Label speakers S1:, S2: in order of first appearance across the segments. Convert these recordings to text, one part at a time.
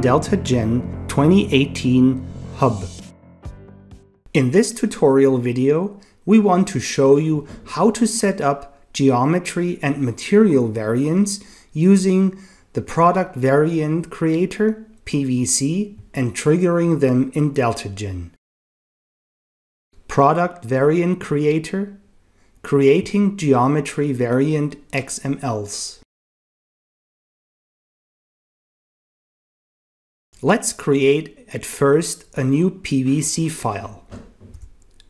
S1: DeltaGen 2018 Hub. In this tutorial video, we want to show you how to set up geometry and material variants using the Product Variant Creator, PVC, and triggering them in DeltaGen. Product Variant Creator, creating geometry variant XMLs. Let's create at first a new PVC file.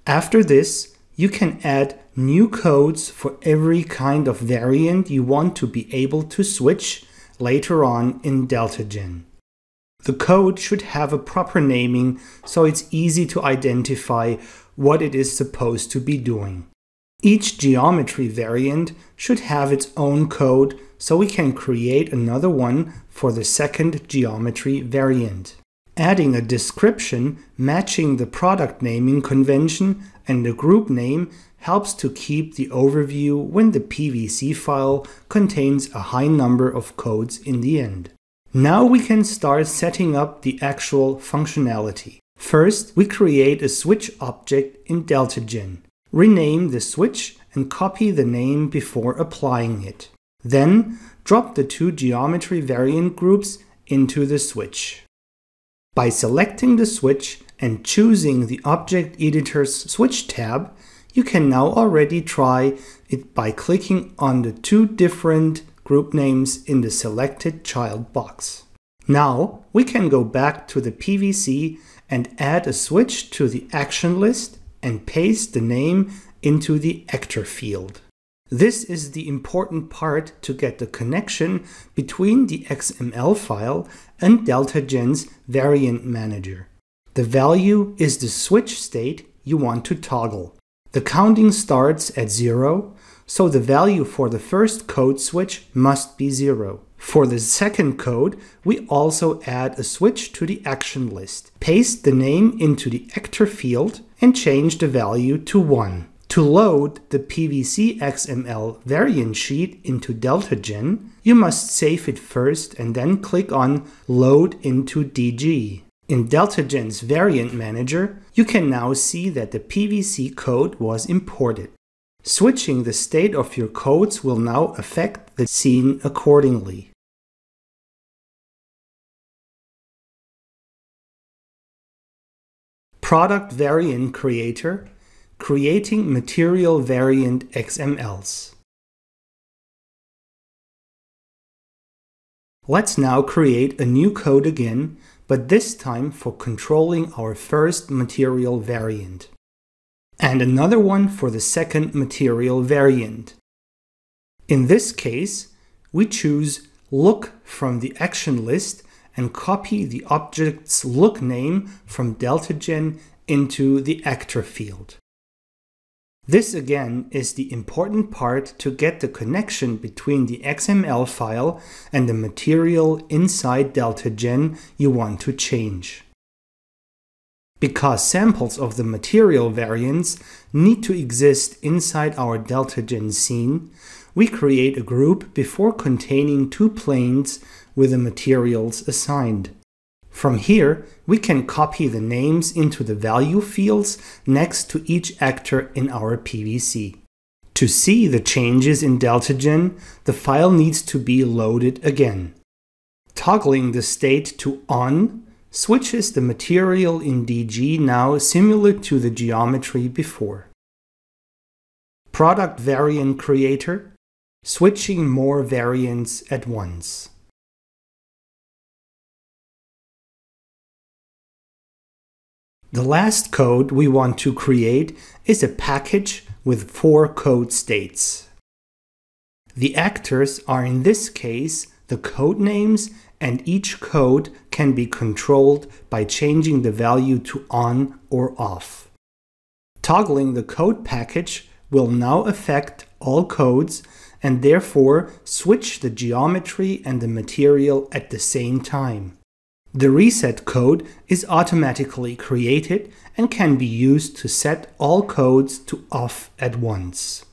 S1: After this, you can add new codes for every kind of variant you want to be able to switch later on in DeltaGen. The code should have a proper naming so it's easy to identify what it is supposed to be doing. Each geometry variant should have its own code so we can create another one for the second geometry variant. Adding a description matching the product naming convention and the group name helps to keep the overview when the PVC file contains a high number of codes in the end. Now we can start setting up the actual functionality. First, we create a switch object in DeltaGen. Rename the switch and copy the name before applying it. Then, drop the two geometry variant groups into the switch. By selecting the switch and choosing the Object Editor's Switch tab, you can now already try it by clicking on the two different group names in the selected child box. Now we can go back to the PVC and add a switch to the action list and paste the name into the actor field. This is the important part to get the connection between the XML file and DeltaGen's variant manager. The value is the switch state you want to toggle. The counting starts at zero, so the value for the first code switch must be zero. For the second code, we also add a switch to the action list. Paste the name into the actor field and change the value to 1. To load the PVC XML variant sheet into DeltaGen, you must save it first and then click on Load into DG. In DeltaGen's variant manager, you can now see that the PVC code was imported. Switching the state of your codes will now affect the scene accordingly. Product Variant Creator Creating Material Variant XMLs. Let's now create a new code again but this time for controlling our first material variant. And another one for the second material variant. In this case, we choose look from the action list and copy the object's look name from DeltaGen into the actor field. This again is the important part to get the connection between the XML file and the material inside DeltaGen you want to change. Because samples of the material variants need to exist inside our DeltaGen scene, we create a group before containing two planes with the materials assigned. From here, we can copy the names into the value fields next to each actor in our PVC. To see the changes in DeltaGen, the file needs to be loaded again. Toggling the state to on switches the material in DG now similar to the geometry before. Product Variant Creator, switching more variants at once. The last code we want to create is a package with four code states. The actors are in this case the code names and each code can be controlled by changing the value to on or off. Toggling the code package will now affect all codes and therefore switch the geometry and the material at the same time. The reset code is automatically created and can be used to set all codes to off at once.